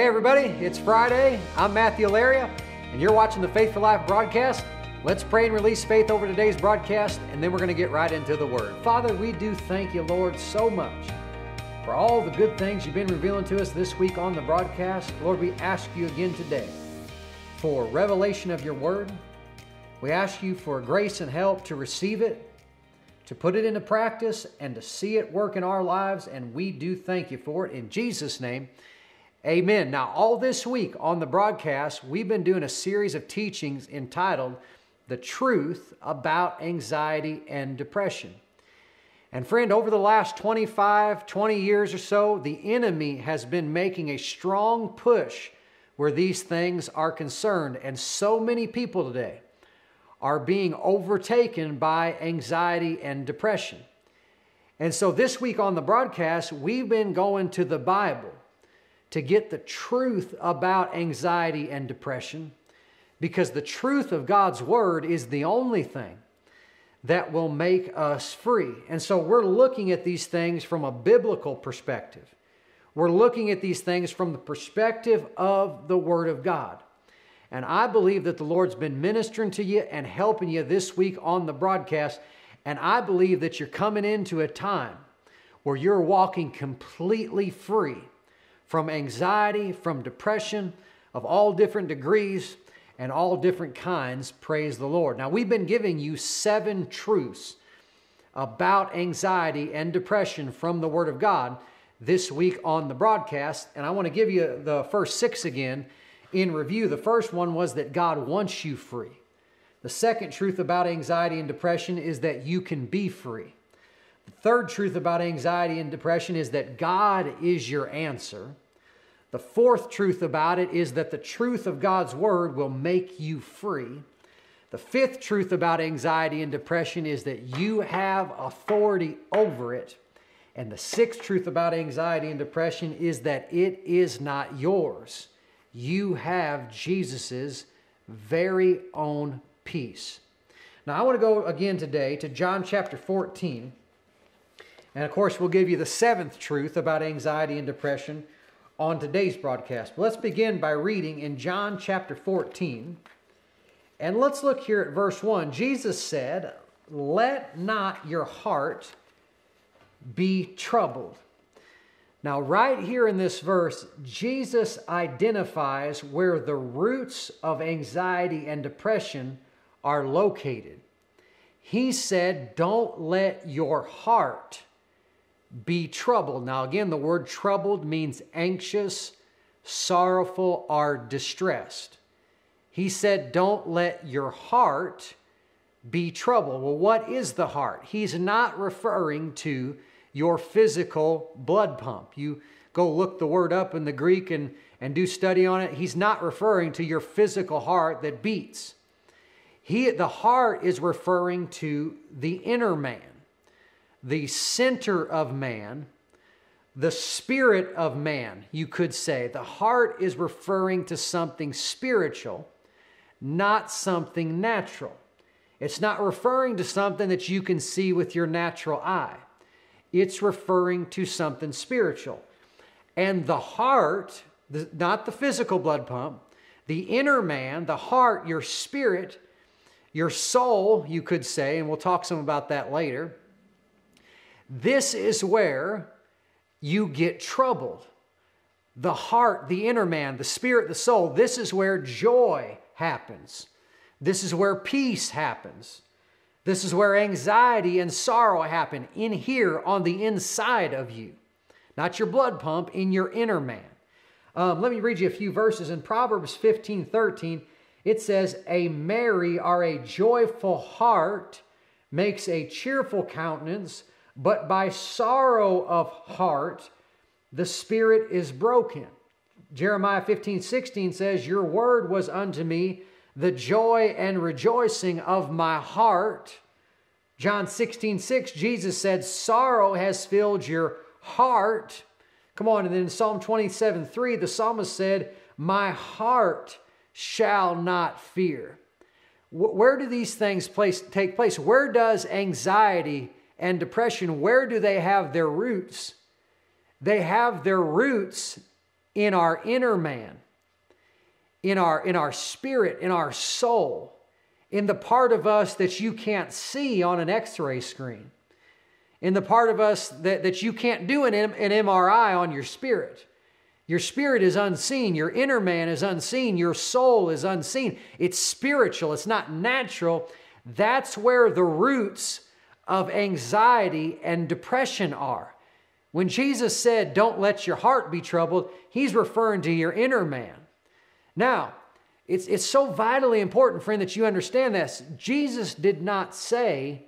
Hey, everybody, it's Friday. I'm Matthew Allaria, and you're watching the Faith for Life broadcast. Let's pray and release faith over today's broadcast, and then we're going to get right into the Word. Father, we do thank you, Lord, so much for all the good things you've been revealing to us this week on the broadcast. Lord, we ask you again today for revelation of your Word. We ask you for grace and help to receive it, to put it into practice, and to see it work in our lives, and we do thank you for it. In Jesus' name, Amen. Now, all this week on the broadcast, we've been doing a series of teachings entitled The Truth About Anxiety and Depression. And, friend, over the last 25, 20 years or so, the enemy has been making a strong push where these things are concerned. And so many people today are being overtaken by anxiety and depression. And so, this week on the broadcast, we've been going to the Bible to get the truth about anxiety and depression because the truth of God's Word is the only thing that will make us free. And so we're looking at these things from a biblical perspective. We're looking at these things from the perspective of the Word of God. And I believe that the Lord's been ministering to you and helping you this week on the broadcast. And I believe that you're coming into a time where you're walking completely free from anxiety, from depression of all different degrees and all different kinds. Praise the Lord. Now, we've been giving you seven truths about anxiety and depression from the Word of God this week on the broadcast. And I want to give you the first six again in review. The first one was that God wants you free. The second truth about anxiety and depression is that you can be free. Third truth about anxiety and depression is that God is your answer. The fourth truth about it is that the truth of God's Word will make you free. The fifth truth about anxiety and depression is that you have authority over it. And the sixth truth about anxiety and depression is that it is not yours. You have Jesus's very own peace. Now, I want to go again today to John chapter 14. And of course, we'll give you the seventh truth about anxiety and depression on today's broadcast. Let's begin by reading in John chapter 14. And let's look here at verse 1. Jesus said, Let not your heart be troubled. Now, right here in this verse, Jesus identifies where the roots of anxiety and depression are located. He said, Don't let your heart be troubled. Now, again, the word troubled means anxious, sorrowful, or distressed. He said, Don't let your heart be troubled. Well, what is the heart? He's not referring to your physical blood pump. You go look the word up in the Greek and, and do study on it. He's not referring to your physical heart that beats. He, the heart is referring to the inner man the center of man, the spirit of man, you could say. The heart is referring to something spiritual, not something natural. It's not referring to something that you can see with your natural eye. It's referring to something spiritual. And the heart, not the physical blood pump, the inner man, the heart, your spirit, your soul, you could say, and we'll talk some about that later this is where you get troubled. The heart, the inner man, the spirit, the soul, this is where joy happens. This is where peace happens. This is where anxiety and sorrow happen in here on the inside of you. Not your blood pump, in your inner man. Um, let me read you a few verses. In Proverbs 15 13, it says, A merry or a joyful heart makes a cheerful countenance, but by sorrow of heart the spirit is broken. Jeremiah 15, 16 says, Your word was unto me the joy and rejoicing of my heart. John 16, 6, Jesus said, Sorrow has filled your heart. Come on, and then Psalm 27, 3, the psalmist said, My heart shall not fear. Where do these things place, take place? Where does anxiety and depression, where do they have their roots? They have their roots in our inner man, in our, in our spirit, in our soul, in the part of us that you can't see on an x ray screen, in the part of us that, that you can't do an, an MRI on your spirit. Your spirit is unseen. Your inner man is unseen. Your soul is unseen. It's spiritual, it's not natural. That's where the roots of anxiety and depression are. When Jesus said, Don't let your heart be troubled, he's referring to your inner man. Now, it's, it's so vitally important, friend, that you understand this. Jesus did not say,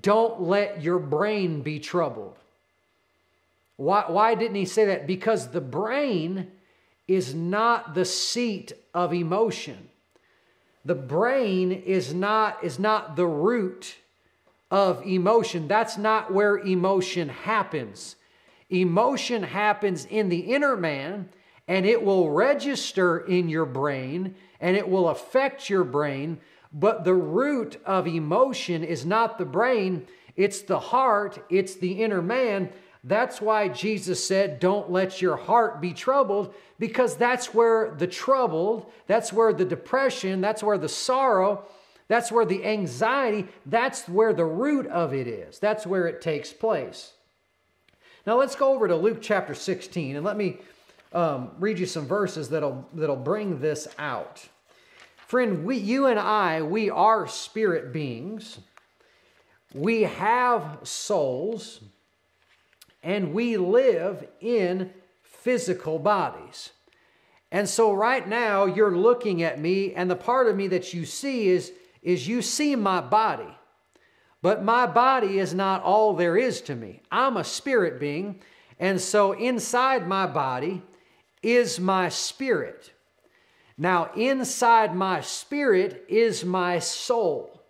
Don't let your brain be troubled. Why, why didn't he say that? Because the brain is not the seat of emotion. The brain is not, is not the root of emotion. That's not where emotion happens. Emotion happens in the inner man and it will register in your brain and it will affect your brain. But the root of emotion is not the brain, it's the heart, it's the inner man. That's why Jesus said, Don't let your heart be troubled, because that's where the troubled, that's where the depression, that's where the sorrow, that's where the anxiety, that's where the root of it is. That's where it takes place. Now let's go over to Luke chapter 16 and let me um, read you some verses that'll, that'll bring this out. Friend, we, you and I, we are spirit beings. We have souls and we live in physical bodies. And so right now you're looking at me and the part of me that you see is is you see my body. But my body is not all there is to me. I'm a spirit being, and so inside my body is my spirit. Now, inside my spirit is my soul.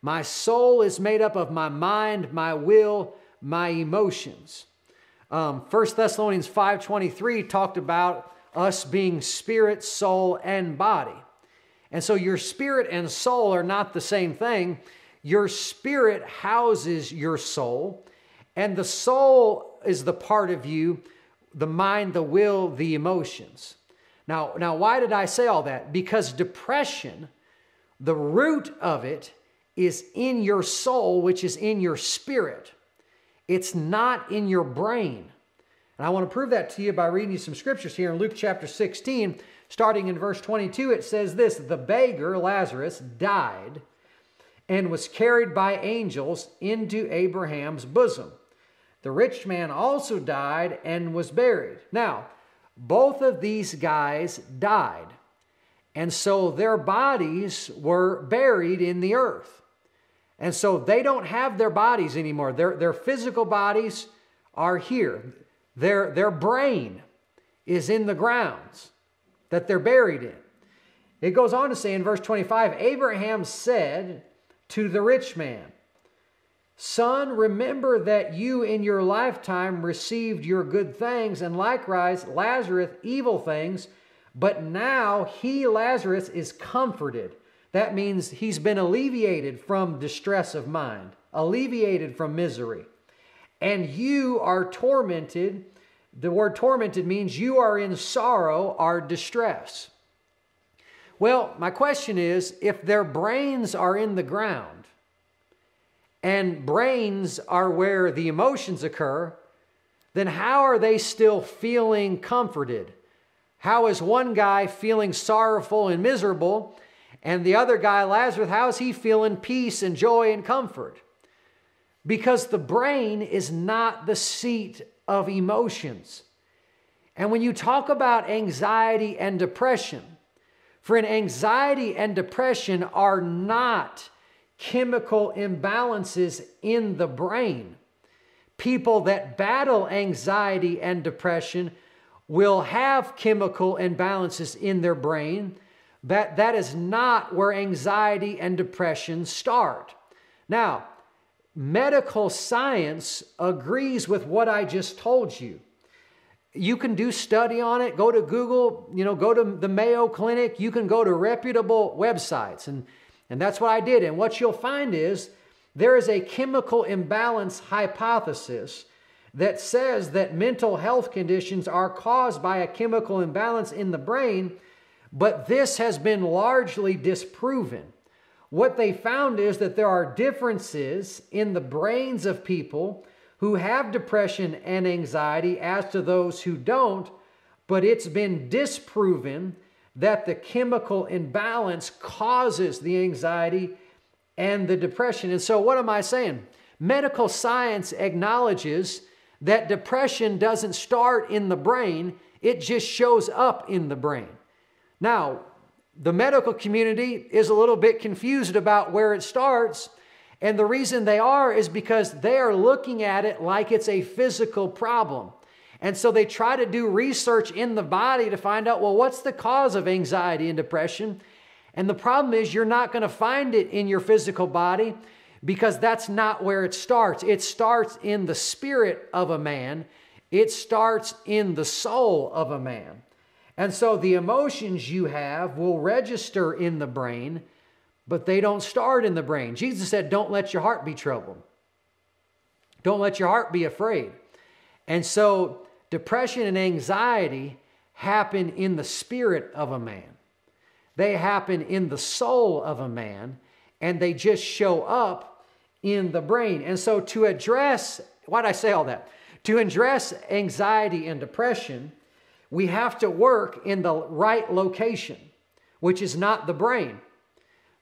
My soul is made up of my mind, my will, my emotions. Um, 1 Thessalonians 5.23 talked about us being spirit, soul, and body. And so your spirit and soul are not the same thing. Your spirit houses your soul, and the soul is the part of you, the mind, the will, the emotions. Now, now why did I say all that? Because depression, the root of it is in your soul, which is in your spirit. It's not in your brain. And I want to prove that to you by reading you some scriptures here in Luke chapter 16, starting in verse 22. It says this The beggar, Lazarus, died and was carried by angels into Abraham's bosom. The rich man also died and was buried. Now, both of these guys died. And so their bodies were buried in the earth. And so they don't have their bodies anymore. Their, their physical bodies are here. Their, their brain is in the grounds that they're buried in. It goes on to say in verse 25 Abraham said to the rich man, Son, remember that you in your lifetime received your good things, and likewise Lazarus evil things, but now he, Lazarus, is comforted that means he's been alleviated from distress of mind, alleviated from misery. And you are tormented. The word tormented means you are in sorrow or distress. Well, my question is if their brains are in the ground and brains are where the emotions occur, then how are they still feeling comforted? How is one guy feeling sorrowful and miserable and the other guy, Lazarus, how is he feeling peace and joy and comfort? Because the brain is not the seat of emotions. And when you talk about anxiety and depression, friend, anxiety and depression are not chemical imbalances in the brain. People that battle anxiety and depression will have chemical imbalances in their brain that, that is not where anxiety and depression start. Now, medical science agrees with what I just told you. You can do study on it. Go to Google, you know, go to the Mayo Clinic. You can go to reputable websites. And, and that's what I did. And what you'll find is there is a chemical imbalance hypothesis that says that mental health conditions are caused by a chemical imbalance in the brain, but this has been largely disproven. What they found is that there are differences in the brains of people who have depression and anxiety as to those who don't, but it's been disproven that the chemical imbalance causes the anxiety and the depression. And so, what am I saying? Medical science acknowledges that depression doesn't start in the brain, it just shows up in the brain. Now, the medical community is a little bit confused about where it starts. And the reason they are is because they are looking at it like it's a physical problem. And so they try to do research in the body to find out, well, what's the cause of anxiety and depression? And the problem is, you're not going to find it in your physical body because that's not where it starts. It starts in the spirit of a man, it starts in the soul of a man. And so the emotions you have will register in the brain, but they don't start in the brain. Jesus said, Don't let your heart be troubled. Don't let your heart be afraid. And so depression and anxiety happen in the spirit of a man, they happen in the soul of a man, and they just show up in the brain. And so to address, why'd I say all that? To address anxiety and depression, we have to work in the right location, which is not the brain.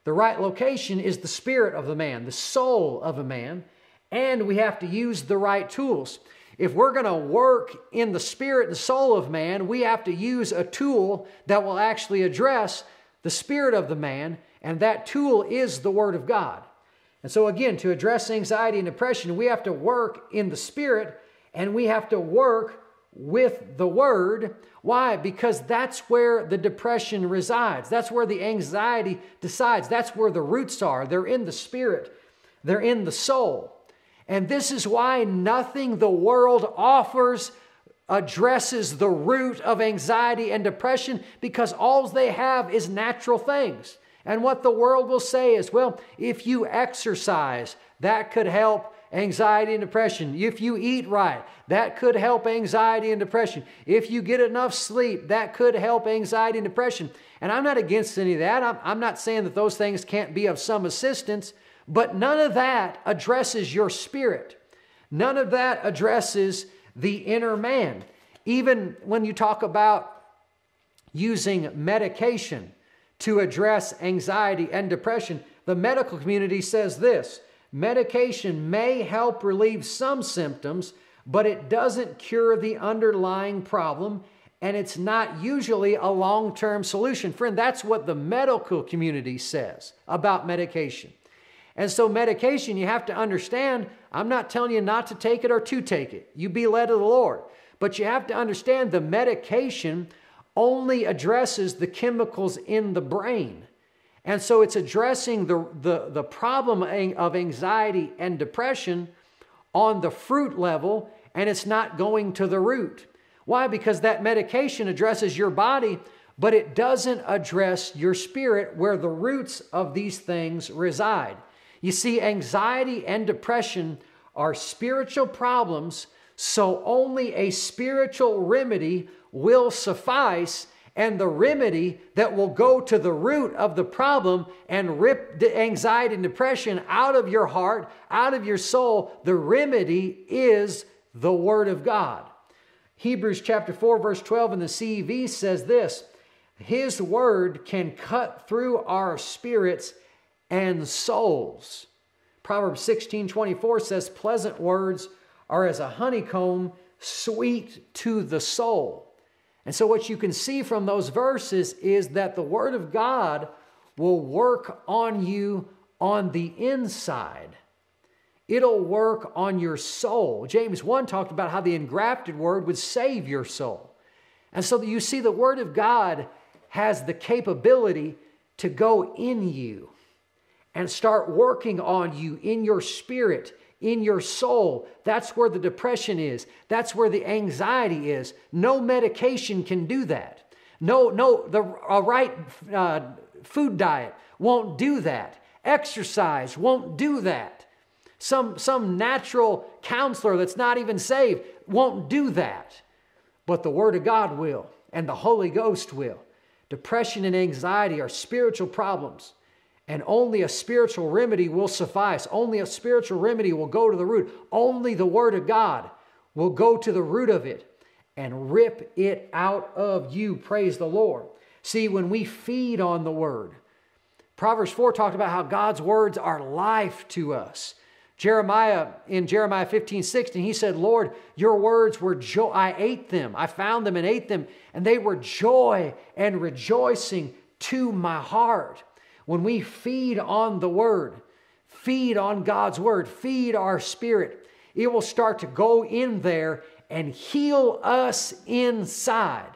The right location is the spirit of the man, the soul of a man, and we have to use the right tools. If we're going to work in the spirit and soul of man, we have to use a tool that will actually address the spirit of the man, and that tool is the Word of God. And so, again, to address anxiety and depression, we have to work in the spirit and we have to work with the Word. Why? Because that's where the depression resides. That's where the anxiety decides. That's where the roots are. They're in the spirit, they're in the soul. And this is why nothing the world offers addresses the root of anxiety and depression because all they have is natural things. And what the world will say is, well, if you exercise, that could help anxiety and depression. If you eat right, that could help anxiety and depression. If you get enough sleep, that could help anxiety and depression. And I'm not against any of that. I'm, I'm not saying that those things can't be of some assistance, but none of that addresses your spirit. None of that addresses the inner man. Even when you talk about using medication to address anxiety and depression, the medical community says this Medication may help relieve some symptoms, but it doesn't cure the underlying problem, and it's not usually a long term solution. Friend, that's what the medical community says about medication. And so, medication, you have to understand, I'm not telling you not to take it or to take it. You be led of the Lord. But you have to understand the medication only addresses the chemicals in the brain. And so it's addressing the, the, the problem of anxiety and depression on the fruit level, and it's not going to the root. Why? Because that medication addresses your body, but it doesn't address your spirit where the roots of these things reside. You see, anxiety and depression are spiritual problems, so only a spiritual remedy will suffice and the remedy that will go to the root of the problem and rip the anxiety and depression out of your heart, out of your soul, the remedy is the Word of God. Hebrews chapter 4, verse 12 in the CEV says this His Word can cut through our spirits and souls. Proverbs 16 24 says, Pleasant words are as a honeycomb, sweet to the soul. And so, what you can see from those verses is that the Word of God will work on you on the inside. It'll work on your soul. James 1 talked about how the engrafted Word would save your soul. And so, you see, the Word of God has the capability to go in you and start working on you in your spirit in your soul. That's where the depression is. That's where the anxiety is. No medication can do that. No, no, the a right uh, food diet won't do that. Exercise won't do that. Some, some natural counselor that's not even saved won't do that. But the Word of God will, and the Holy Ghost will. Depression and anxiety are spiritual problems, and only a spiritual remedy will suffice. Only a spiritual remedy will go to the root. Only the Word of God will go to the root of it and rip it out of you. Praise the Lord. See, when we feed on the Word, Proverbs 4 talked about how God's words are life to us. Jeremiah, in Jeremiah 15, 16, he said, Lord, your words were joy. I ate them. I found them and ate them, and they were joy and rejoicing to my heart. When we feed on the word, feed on God's word, feed our spirit, it will start to go in there and heal us inside.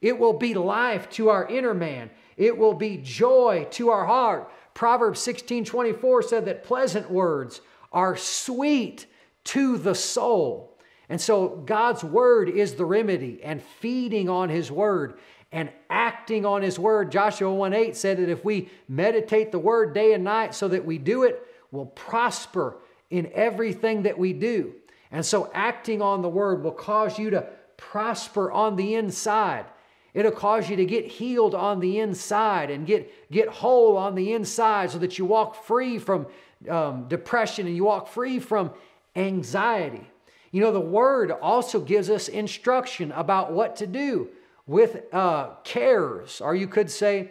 It will be life to our inner man. It will be joy to our heart. Proverbs 16 24 said that pleasant words are sweet to the soul. And so God's word is the remedy, and feeding on his word and acting on his word. Joshua 1 8 said that if we meditate the word day and night so that we do it, we'll prosper in everything that we do. And so acting on the word will cause you to prosper on the inside. It'll cause you to get healed on the inside and get, get whole on the inside so that you walk free from um, depression and you walk free from anxiety. You know, the Word also gives us instruction about what to do with uh, cares, or you could say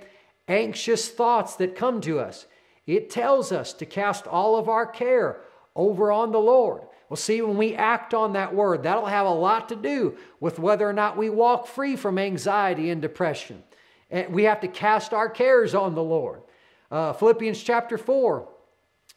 anxious thoughts that come to us. It tells us to cast all of our care over on the Lord. Well, see, when we act on that word, that'll have a lot to do with whether or not we walk free from anxiety and depression. And we have to cast our cares on the Lord. Uh, Philippians chapter 4,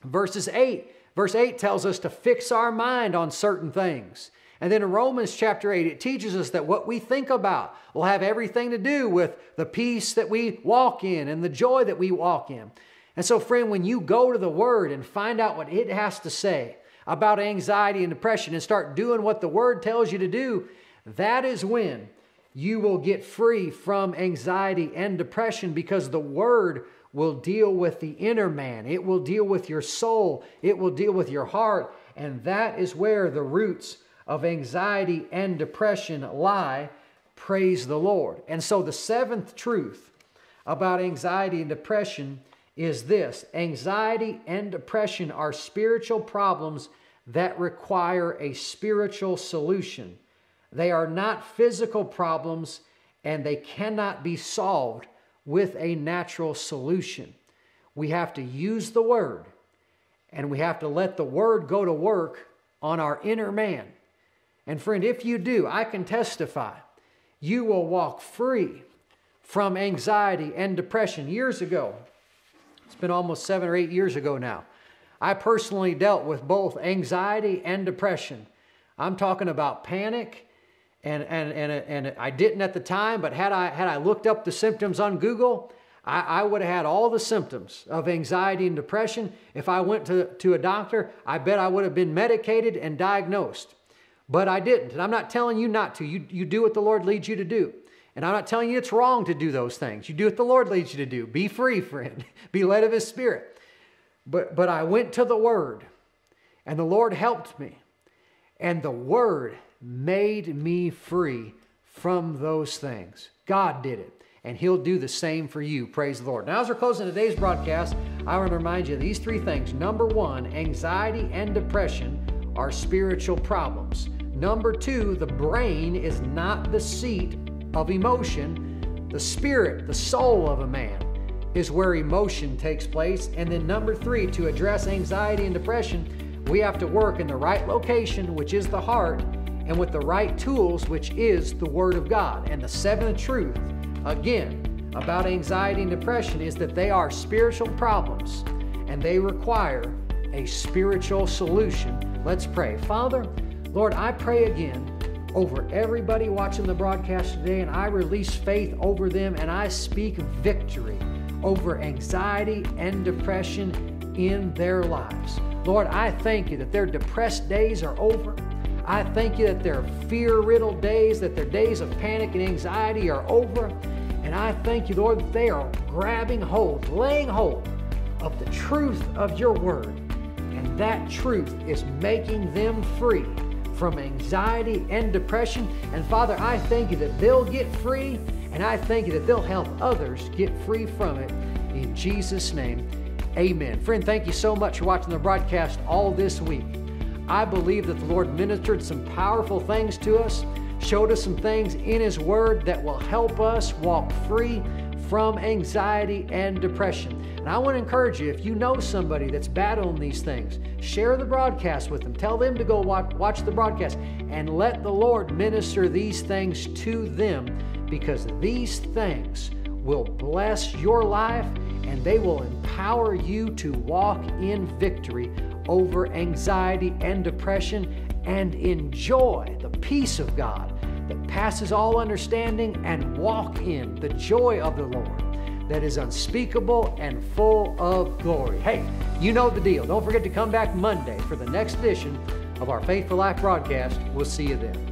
verses 8. Verse 8 tells us to fix our mind on certain things. And then in Romans chapter 8, it teaches us that what we think about will have everything to do with the peace that we walk in and the joy that we walk in. And so, friend, when you go to the Word and find out what it has to say about anxiety and depression and start doing what the Word tells you to do, that is when you will get free from anxiety and depression because the Word will deal with the inner man. It will deal with your soul. It will deal with your heart. And that is where the roots of anxiety and depression lie. Praise the Lord. And so, the seventh truth about anxiety and depression is this anxiety and depression are spiritual problems that require a spiritual solution. They are not physical problems and they cannot be solved with a natural solution. We have to use the Word and we have to let the Word go to work on our inner man. And friend, if you do, I can testify, you will walk free from anxiety and depression. Years ago, it's been almost seven or eight years ago now, I personally dealt with both anxiety and depression. I'm talking about panic and, and, and, and I didn't at the time, but had I, had I looked up the symptoms on Google, I, I would have had all the symptoms of anxiety and depression. If I went to, to a doctor, I bet I would have been medicated and diagnosed. But I didn't. And I'm not telling you not to. You, you do what the Lord leads you to do. And I'm not telling you it's wrong to do those things. You do what the Lord leads you to do. Be free, friend. Be led of His Spirit. But, but I went to the Word, and the Lord helped me. And the Word made me free from those things. God did it, and He'll do the same for you. Praise the Lord. Now, as we're closing today's broadcast, I want to remind you of these three things. Number one, anxiety and depression are spiritual problems. Number two, the brain is not the seat of emotion. The spirit, the soul of a man, is where emotion takes place. And then number three, to address anxiety and depression, we have to work in the right location, which is the heart, and with the right tools, which is the Word of God. And the seventh truth, again, about anxiety and depression is that they are spiritual problems and they require a spiritual solution. Let's pray. Father, Lord, I pray again over everybody watching the broadcast today, and I release faith over them and I speak victory over anxiety and depression in their lives. Lord, I thank you that their depressed days are over. I thank you that their fear riddled days, that their days of panic and anxiety are over. And I thank you, Lord, that they are grabbing hold, laying hold of the truth of your word. and that truth is making them free from anxiety and depression. And Father, I thank you that they'll get free, and I thank you that they'll help others get free from it. In Jesus' name, amen. Friend, thank you so much for watching the broadcast all this week. I believe that the Lord ministered some powerful things to us, showed us some things in His Word that will help us walk free from anxiety and depression. And I want to encourage you if you know somebody that's battling these things, share the broadcast with them. Tell them to go watch, watch the broadcast and let the Lord minister these things to them because these things will bless your life and they will empower you to walk in victory over anxiety and depression and enjoy the peace of God that passes all understanding and walk in the joy of the Lord that is unspeakable and full of glory. Hey, you know the deal. Don't forget to come back Monday for the next edition of our Faith for Life broadcast. We'll see you then.